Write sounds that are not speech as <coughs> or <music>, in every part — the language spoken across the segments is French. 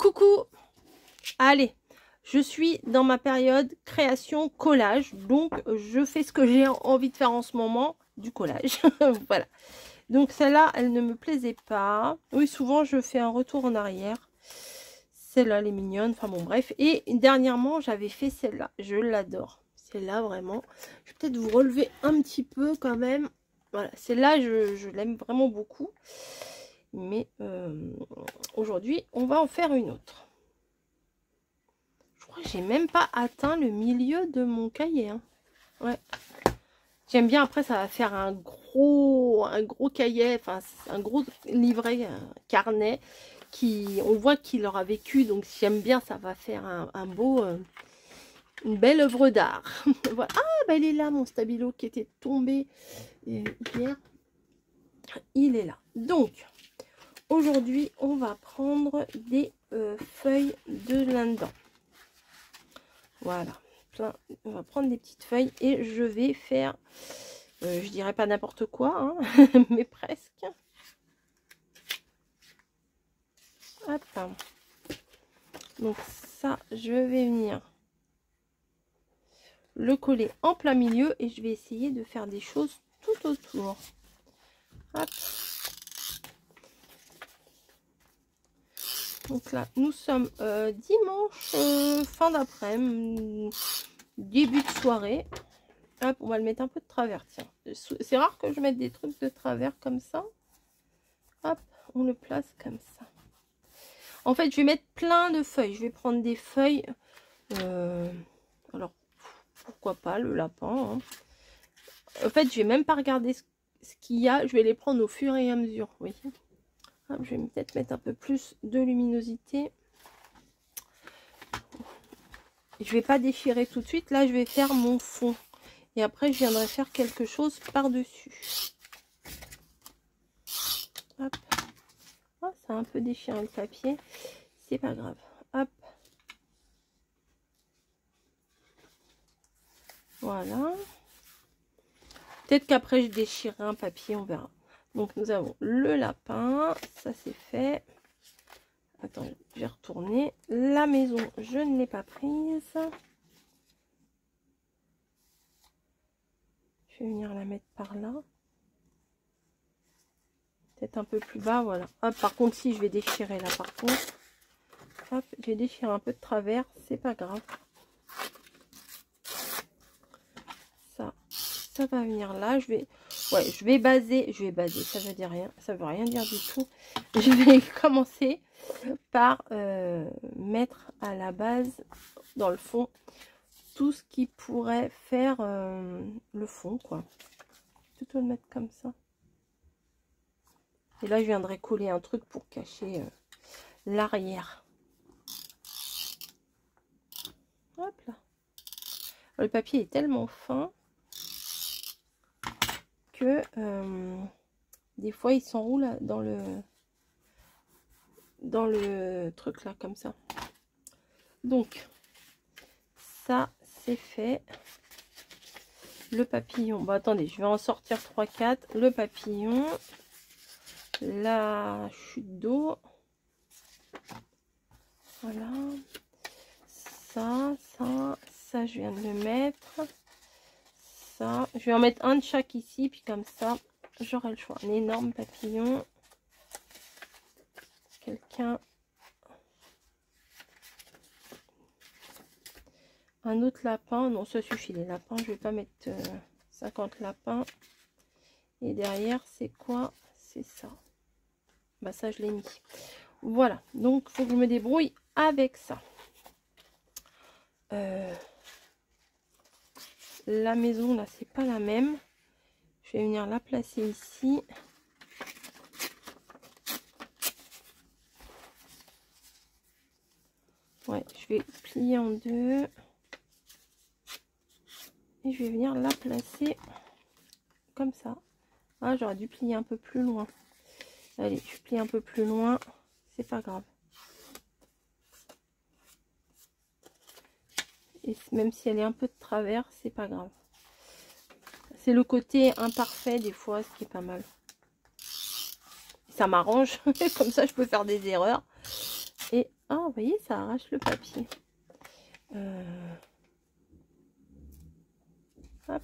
Coucou Allez, je suis dans ma période création collage, donc je fais ce que j'ai envie de faire en ce moment, du collage. <laughs> voilà. Donc celle-là, elle ne me plaisait pas. Oui, souvent je fais un retour en arrière. Celle-là, elle est mignonne. Enfin bon, bref. Et dernièrement, j'avais fait celle-là. Je l'adore. Celle-là, vraiment. Je vais peut-être vous relever un petit peu quand même. Voilà, celle-là, je, je l'aime vraiment beaucoup. Mais euh, aujourd'hui, on va en faire une autre. Je crois que j'ai même pas atteint le milieu de mon cahier. Hein. J'aime bien, après, ça va faire un gros, cahier, un gros livret, un carnet, qui, on voit qu'il aura vécu, donc j'aime bien, ça va faire un, beau, euh, une belle œuvre d'art. <laughs> Ah, bah, il est là, mon stabilo qui était tombé euh, hier. Il est là. Donc, Aujourd'hui, on va prendre des euh, feuilles de lindon. Voilà. On va prendre des petites feuilles et je vais faire, euh, je dirais pas n'importe quoi, hein, <laughs> mais presque. Hop. Donc ça, je vais venir le coller en plein milieu et je vais essayer de faire des choses tout autour. Hop. Donc là, nous sommes euh, dimanche, euh, fin d'après-midi, début de soirée. Hop, on va le mettre un peu de travers, tiens. C'est rare que je mette des trucs de travers comme ça. Hop, on le place comme ça. En fait, je vais mettre plein de feuilles. Je vais prendre des feuilles. Euh, alors, pourquoi pas le lapin. Hein. En fait, je vais même pas regarder ce, qu'il y a. Je vais les prendre au fur et à mesure. Vous je vais peut-être mettre un peu plus de luminosité. Je vais pas déchirer tout de suite. Là, je vais faire mon fond. Et après, je viendrai faire quelque chose par-dessus. Oh, ça a un peu déchiré le papier. C'est pas grave. Hop. Voilà. Peut-être qu'après, je déchirerai un papier, on verra. Donc nous avons le lapin, ça c'est fait. Attends, je vais retourner. La maison, je ne l'ai pas prise. Je vais venir la mettre par là. Peut-être un peu plus bas, voilà. Hop, par contre, si je vais déchirer là, par contre. Hop, je vais déchirer un peu de travers, c'est pas grave. Ça, ça va venir là. Je vais Ouais, je vais baser, je vais baser, ça veut dire rien, ça veut rien dire du tout. <laughs> Je vais <laughs> commencer par euh, mettre à la base, dans le fond, tout ce qui pourrait faire euh, le fond, quoi. Plutôt le mettre comme ça. Et là, je viendrai coller un truc pour cacher euh, l'arrière. Hop là. Le papier est tellement fin euh, des fois il s'enroule dans le dans le truc là comme ça. Donc ça c'est fait. Le papillon. Bon attendez, je vais en sortir 3-4. Le papillon. La chute d'eau. Voilà. Ça, ça, ça je viens de le mettre. Je vais en mettre un de chaque ici, puis comme ça, j'aurai le choix. Un énorme papillon. Quelqu'un. Un autre lapin. Non, ça suffit les lapins. Je vais pas mettre 50 euh, lapins. Et derrière, c'est quoi? C'est ça. Bah ça, je l'ai mis. Voilà. Donc, faut que je me débrouille avec ça. Euh, la maison, là, c'est pas la même. Je vais venir la placer ici. Ouais, je vais plier en deux. Et je vais venir la placer comme ça. Ah, j'aurais dû plier un peu plus loin. Allez, je plie un peu plus loin. C'est pas grave. Même si elle est un peu de travers, c'est pas grave. C'est le côté imparfait des fois, ce qui est pas mal. Ça m'arrange. <laughs> Comme ça, je peux faire des erreurs. Et, ah, vous voyez, ça arrache le papier. Euh. Vous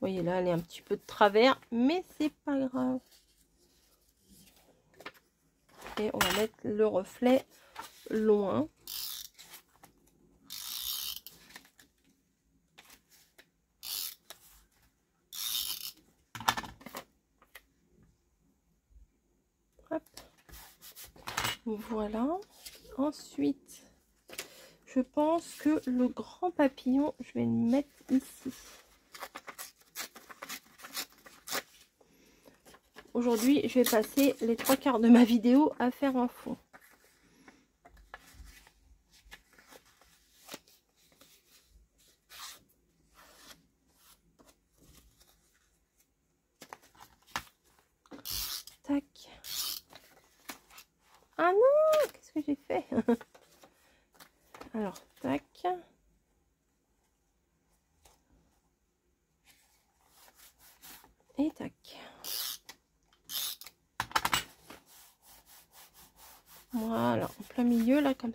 voyez, là, elle est un petit peu de travers, mais c'est pas grave. Et on va mettre le reflet loin. Voilà. Ensuite, je pense que le grand papillon, je vais le mettre ici. Aujourd'hui, je vais passer les trois quarts de ma vidéo à faire un fond.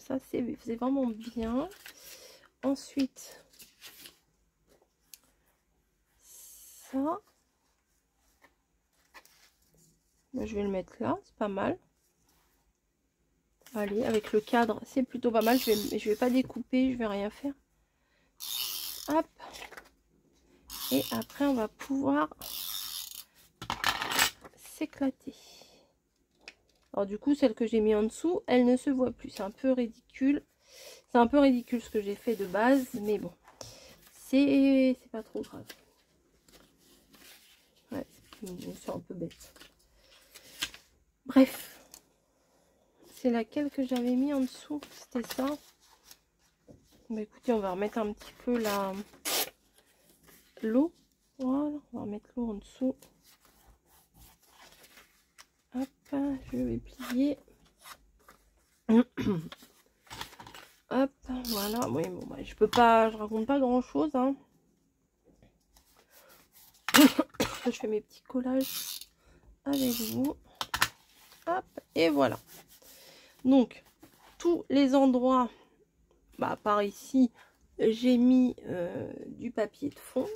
Ça, c'est vraiment bien. Ensuite, ça. je vais le mettre là, c'est pas mal. Allez, avec le cadre, c'est plutôt pas mal. Je vais, je vais pas découper, je vais rien faire. Hop. Et après, on va pouvoir s'éclater. Alors du coup, celle que j'ai mis en dessous, elle ne se voit plus. C'est un peu ridicule. C'est un peu ridicule ce que j'ai fait de base, mais bon. C'est pas trop grave. Ouais, c'est un peu bête. Bref. C'est laquelle que j'avais mis en dessous? C'était ça. Bah écoutez, on va remettre un petit peu la l'eau. Voilà, on va remettre l'eau en dessous. Je vais plier. <coughs> Hop, voilà. Oui, bon, bah, je peux pas, je raconte pas grand chose. Hein. <coughs> je fais mes petits collages avec vous. Hop, et voilà. Donc, tous les endroits, bah, par ici, j'ai mis euh, du papier de fond.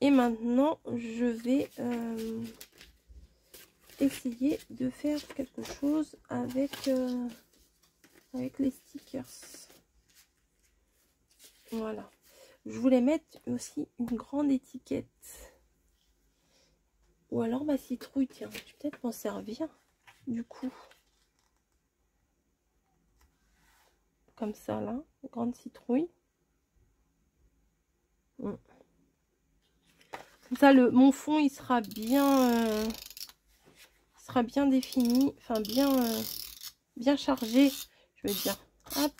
Et maintenant, je vais euh, essayer de faire quelque chose avec, euh, avec les stickers. Voilà. Je voulais mettre aussi une grande étiquette. Ou alors ma citrouille, tiens, je vais peut-être m'en servir du coup. Comme ça là, grande citrouille. Comme ça, le, mon fond, il sera bien... Euh, bien défini, enfin bien, euh, bien chargé, je veux dire. Hop.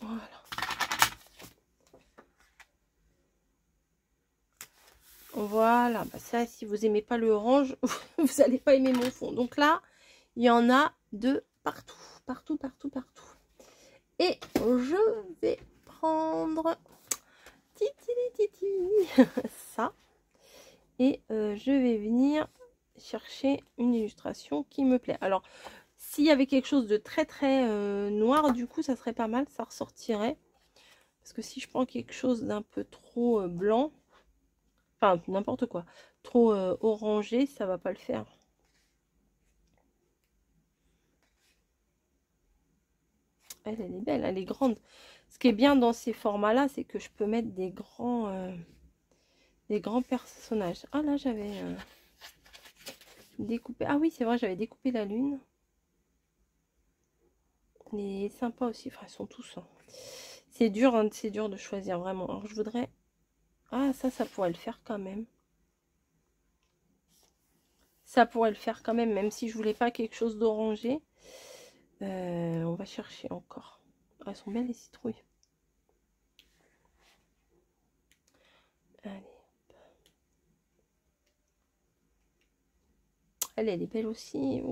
Voilà. Voilà, bah ça, si vous aimez pas le orange, <laughs> vous allez pas aimer mon fond. Donc là, il y en a de partout, partout, partout, partout. Et je vais prendre <laughs> ça et euh, je vais venir chercher une illustration qui me plaît. Alors, s'il y avait quelque chose de très très euh, noir, du coup, ça serait pas mal, ça ressortirait. Parce que si je prends quelque chose d'un peu trop euh, blanc, enfin n'importe quoi, trop orangé, ça va pas le faire. Elle, elle est belle, elle est grande. Ce qui est bien dans ces formats-là, c'est que je peux mettre des grands des grands personnages. Ah là, j'avais euh, découpé. Ah oui, c'est vrai, j'avais découpé la lune. Il est sympa aussi. Enfin, ils sont tous. Hein. C'est dur, hein, c'est dur de choisir vraiment. Alors, je voudrais. Ah, ça, ça pourrait le faire quand même. Ça pourrait le faire quand même, même si je voulais pas quelque chose d'orangé. Euh, on va chercher encore. Ah, elles sont belles les citrouilles. Allez. Elle, est belle aussi.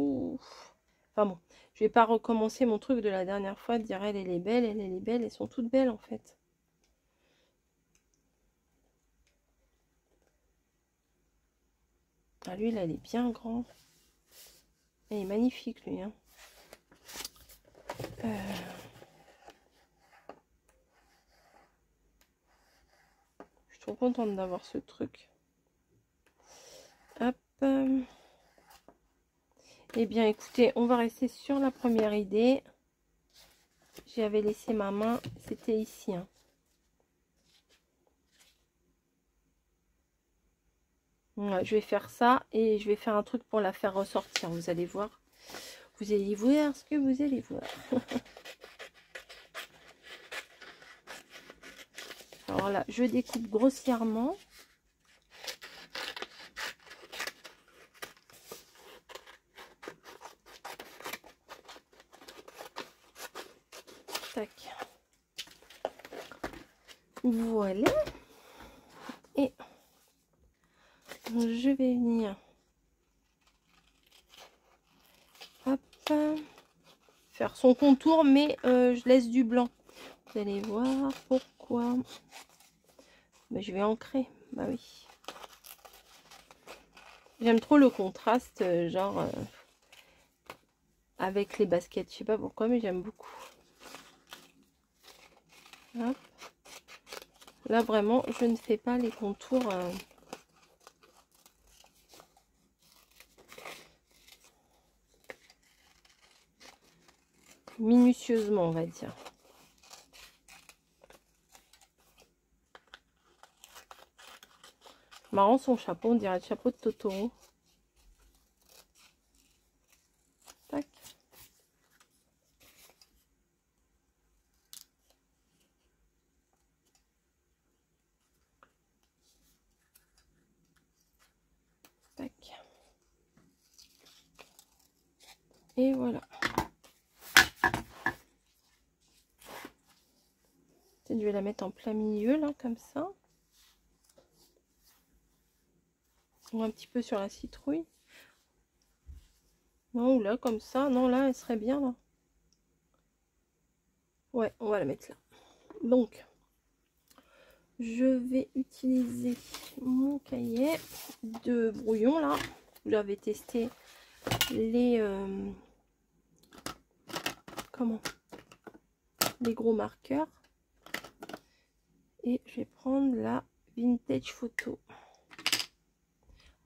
Enfin bon, je vais pas recommencer mon truc de la dernière fois, de dire elle, est belle, elle, est belle. Elles sont toutes belles en fait. Ah, lui, là, il est bien grand. il est magnifique, lui. Hein. Euh. Je suis trop contente d'avoir ce truc. Hop. Eh bien, écoutez, on va rester sur la première idée. J'avais laissé ma main, c'était ici. Hein. je vais faire ça et je vais faire un truc pour la faire ressortir. Vous allez voir. Vous allez voir ce que vous allez voir. <laughs> Alors là, je découpe grossièrement. Tac. Voilà. Et je vais venir faire son contour, mais euh, je laisse du blanc. Vous allez voir pourquoi. Bah, je vais ancrer. Bah oui. J'aime trop le contraste, euh, genre euh, avec les baskets. Je sais pas pourquoi, mais j'aime beaucoup. Là, vraiment, je ne fais pas les contours. minutieusement, on va dire. Marrant son chapeau, on dirait le chapeau de Totoro. Tac. Tac. Et voilà. je vais la mettre en plein milieu, là, comme ça. Ou un petit peu sur la citrouille. Non, là, comme ça. Non, là, elle serait bien, là. Ouais, on va la mettre là. Donc, je vais utiliser mon cahier de brouillon, là. J'avais testé les... Euh, comment? Les gros marqueurs. Et je vais prendre la vintage photo.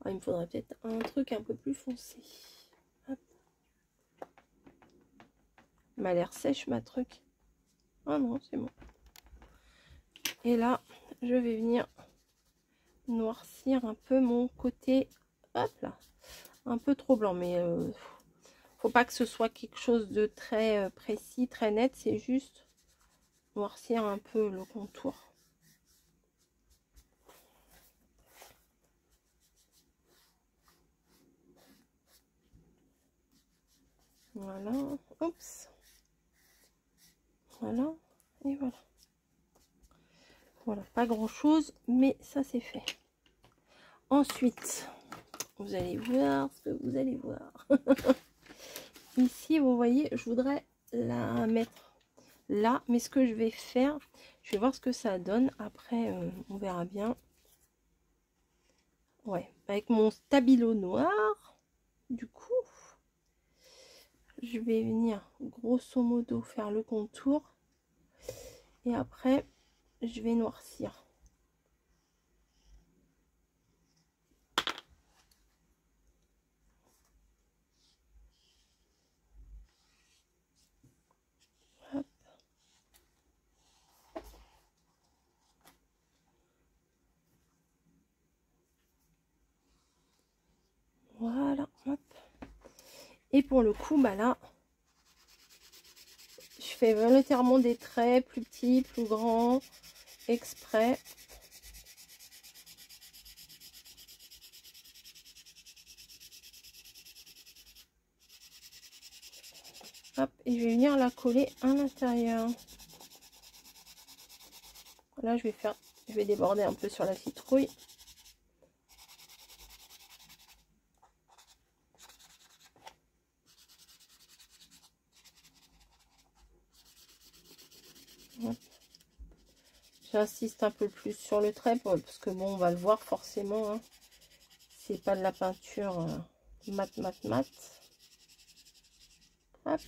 Ah, il me faudrait peut-être un truc un peu plus foncé. M'a l'air sèche ma truc. Ah non c'est bon. Et là je vais venir noircir un peu mon côté. Hop là un peu trop blanc mais euh, faut pas que ce soit quelque chose de très euh, précis très net c'est juste noircir un peu le contour Voilà. Oups. Voilà. Et voilà. Voilà, pas grand chose, mais ça c'est fait. Ensuite, vous allez voir ce que vous allez voir. <laughs> Ici, vous voyez, je voudrais la mettre là. Mais ce que je vais faire, je vais voir ce que ça donne. Après, euh, on verra bien. Ouais, avec mon stabilo noir, du coup, je vais venir grosso modo faire le contour et après je vais noircir Et pour le coup, bah là, je fais volontairement des traits plus petits, plus grands, exprès. Hop, et je vais venir la coller à l'intérieur. Là, je vais faire, je vais déborder un peu sur la citrouille. J'insiste un peu plus sur le trait parce que bon, on va le voir forcément. Hein. c'est pas de la peinture euh, mat, mat, mat. Hop.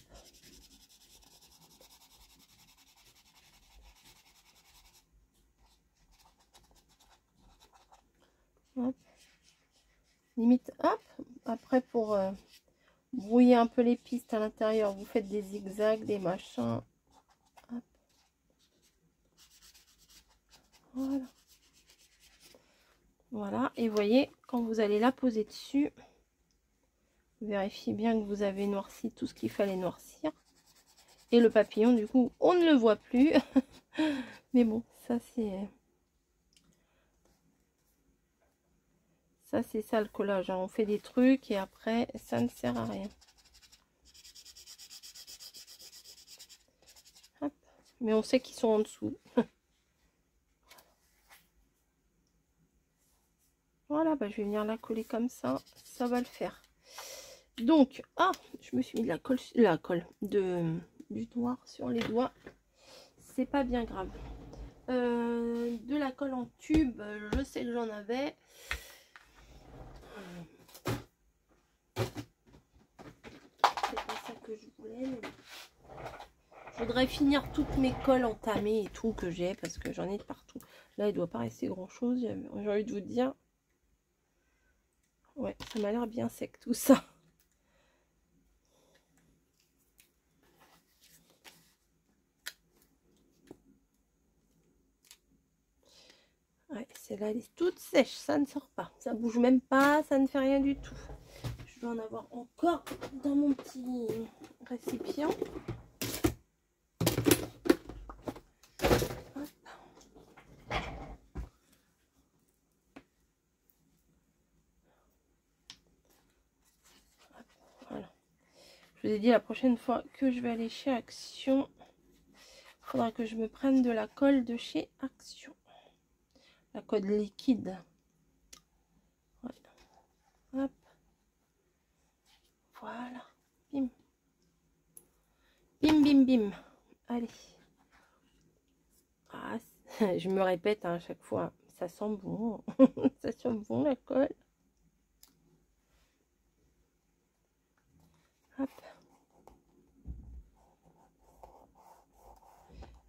Limite, hop. Après, pour euh, brouiller un peu les pistes à l'intérieur, vous faites des zigzags, des machins. Voilà. Voilà. Et voyez, quand vous allez la poser dessus, vérifiez bien que vous avez noirci tout ce qu'il fallait noircir. Et le papillon, du coup, on ne le voit plus. <laughs> Mais bon, ça c'est... Ça, c'est ça le collage. Hein. On fait des trucs et après, ça ne sert à rien. Mais on sait qu'ils sont en dessous. Voilà, bah, je vais venir la coller comme ça. Ça va le faire. Donc, ah, je me suis mis de la colle, la colle du noir sur les doigts. C'est pas bien grave. Euh, de la colle en tube, je sais que j'en avais. je voudrais finir toutes mes colles entamées et tout que j'ai parce que j'en ai de partout. Là, il doit pas rester grand chose. J'ai envie de vous dire. Ouais, ça m'a l'air bien sec tout ça. Ouais, celle-là, elle est toute sèche, ça ne sort pas. Ça bouge même pas, ça ne fait rien du tout. Je dois en avoir encore dans mon petit récipient. Je vous ai dit la prochaine fois que je vais aller chez Action, il faudra que je me prenne de la colle de chez Action. La colle liquide. Hop. Voilà. Bim. Bim, bim, bim. Allez. Ah, <laughs> je me répète hein, à chaque fois. Ça sent bon. <laughs> ça sent bon la colle. Hop.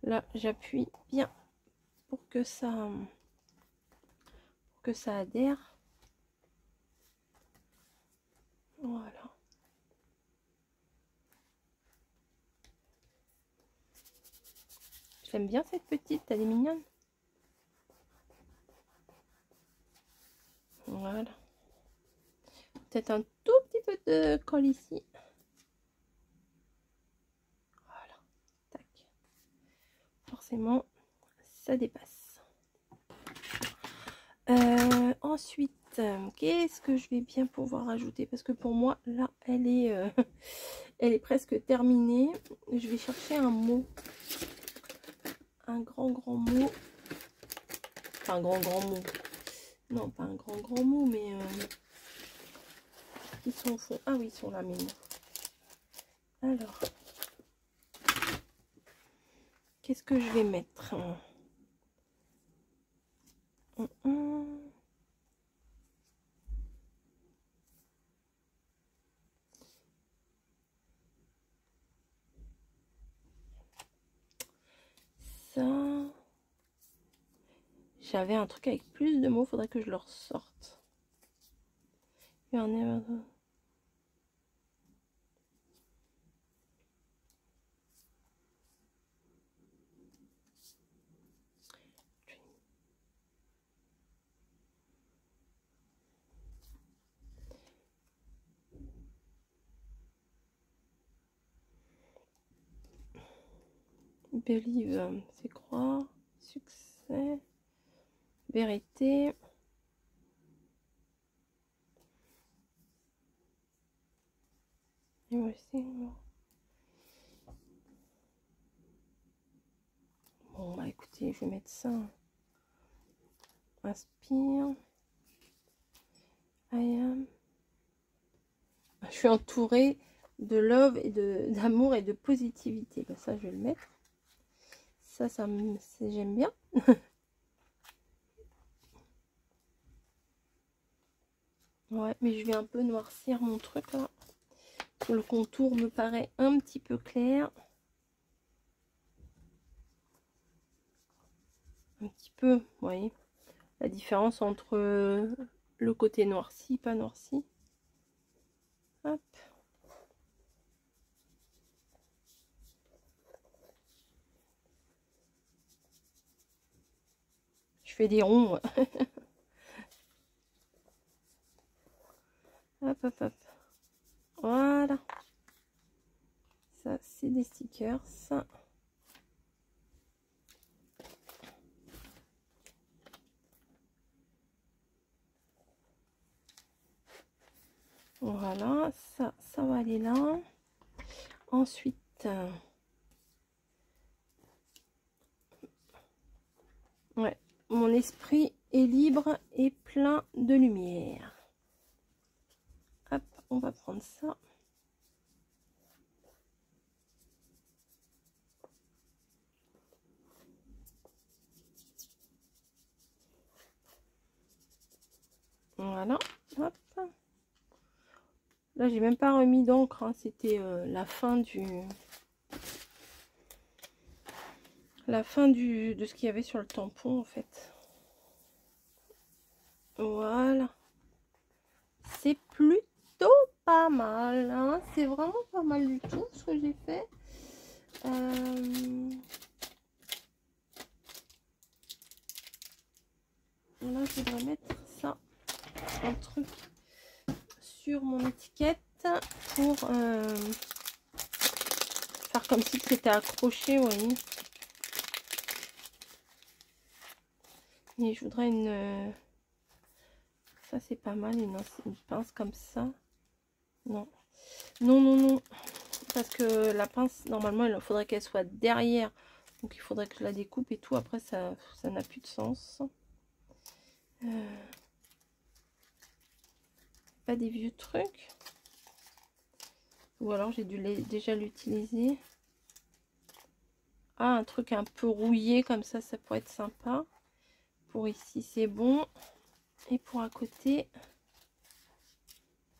Là, j'appuie bien pour que ça pour que ça adhère. Voilà. J'aime bien cette petite, elle est mignonne. Voilà. Peut-être un tout petit peu de colle ici. Voilà. Tac. Forcément, ça dépasse. Euh, ensuite, qu'est-ce que je vais bien pouvoir ajouter? Parce que pour moi, là, elle est, euh, <laughs> elle est presque terminée. Je vais chercher un mot un grand grand mot. Enfin, un grand grand mot. Non, pas un grand grand mot, mais euh, ils sont au fond. Ah oui, ils sont là, mais Alors, qu'est-ce que je vais mettre? Hum, hum. J'avais un truc avec plus de mots, faudrait que je le ressorte. Believe, c'est croire, succès vérité. Bon, bah écoutez, je vais mettre ça. Inspire. I am. Je suis entourée de love et d'amour et de positivité. Bah, ça, je vais le mettre. Ça, ça j'aime bien. <laughs> Ouais, mais je vais un peu noircir mon truc là. Le contour me paraît un petit peu clair. Un petit peu, vous voyez, la différence entre le côté noirci, pas noirci. Hop. Fais des ronds. <laughs> hop, hop, hop. Voilà. Ça, c'est des stickers. Voilà, ça, ça va aller là. Ensuite, ouais, mon esprit est libre et plein de lumière. Hop, on va prendre ça. Voilà, hop. Là, j'ai même pas remis d'encre. Hein. C'était euh, la fin du... La fin du, de ce qu'il y avait sur le tampon, en fait. Voilà. C'est plutôt pas mal. Hein. C'est vraiment pas mal du tout, ce que j'ai fait. Euh... Là, je voudrais mettre ça. Un truc sur mon étiquette pour euh, faire comme si c'était accroché, vous Je voudrais une... Euh, ça, c'est pas mal, une, pince comme ça. Non. Non, non, non. Parce que la pince, normalement, il faudrait qu'elle soit derrière. Donc, il faudrait que je la découpe et tout. Après, ça n'a plus de sens. Euh, pas des vieux trucs. Ou alors j'ai dû déjà l'utiliser. Ah, un truc un peu rouillé comme ça, ça pourrait être sympa. Pour ici, c'est bon. Et pour à côté...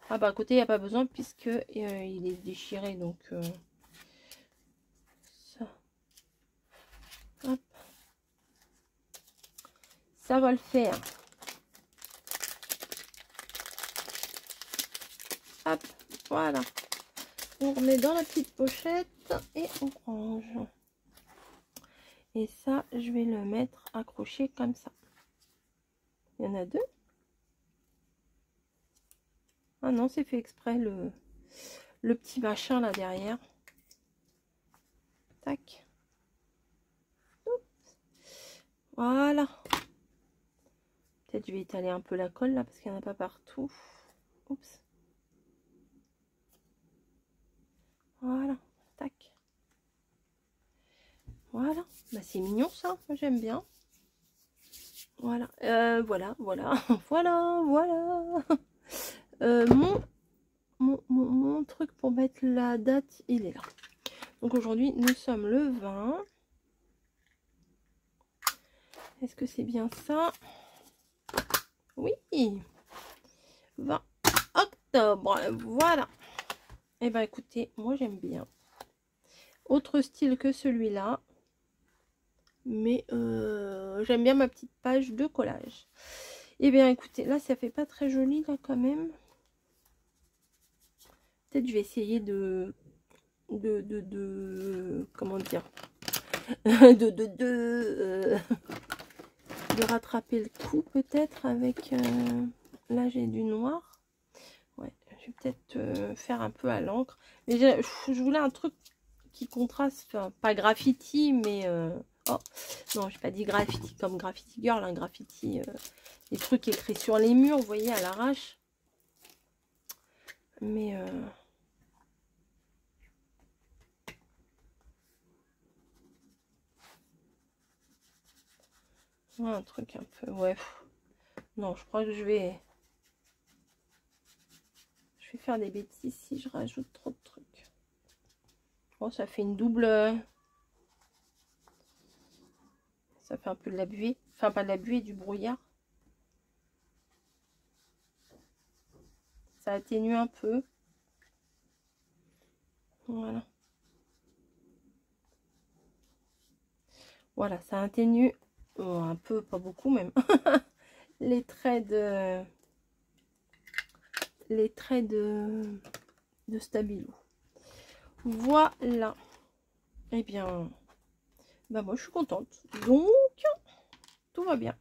Ah bah à côté, il n'y a pas besoin puisque euh, il est déchiré. Donc, euh, ça. Ça va le faire. Hop, voilà. On remet dans la petite pochette et on range. Et ça, je vais le mettre accroché comme ça. Il y en a deux. Ah non, c'est fait exprès le, le petit machin là derrière. Tac. Voilà. Peut-être je vais étaler un peu la colle là parce qu'il n'y en a pas partout. Oups. Voilà, tac. Voilà, bah, c'est mignon ça, j'aime bien. Voilà, euh, voilà, voilà, <laughs> voilà, voilà. Euh, mon, truc pour mettre la date, il est là. Donc aujourd'hui, nous sommes le 20. Est-ce que c'est bien ça? Oui 20 octobre, voilà. Eh bien, écoutez, moi, j'aime bien. Autre style que celui-là. Mais euh, j'aime bien ma petite page de collage. Eh bien, écoutez, là, ça fait pas très joli, là, quand même. Peut-être je vais essayer de... De... De... comment dire? <laughs> De, euh, de rattraper le coup peut-être avec euh, là j'ai du noir je vais peut-être faire un peu à l'encre. Mais je, voulais un truc qui contraste, pas graffiti, mais... Euh, oh, non, j'ai pas dit graffiti comme graffiti girl, un graffiti, euh, les trucs écrits sur les murs, vous voyez, à l'arrache. Mais... un truc un peu... Ouais. Non, je crois que je vais vais faire des bêtises si je rajoute trop de trucs. Bon, ça fait une double... Ça fait un peu de la buée. Enfin, pas de la buée, du brouillard. ça atténue un peu. Voilà. Voilà, ça atténue oh, un peu, pas beaucoup même, <laughs> les traits de les traits de, de stabilo. Voilà. Eh bien, bah moi je suis contente. Donc, tout va bien.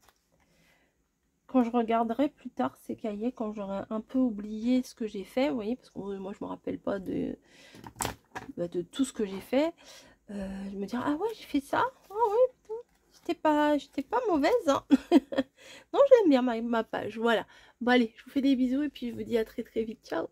Quand je regarderai plus tard ces cahiers, quand j'aurai un peu oublié ce que j'ai fait, vous voyez, parce que moi je me rappelle pas de, bah, de tout ce que j'ai fait, euh, je me dirais, ah ouais, j'ai fait ça, ah ouais, j'étais pas, pas mauvaise, hein. <laughs> non, j'aime bien ma, page, voilà. Bon allez, je vous fais des bisous et puis je vous dis à très très vite, ciao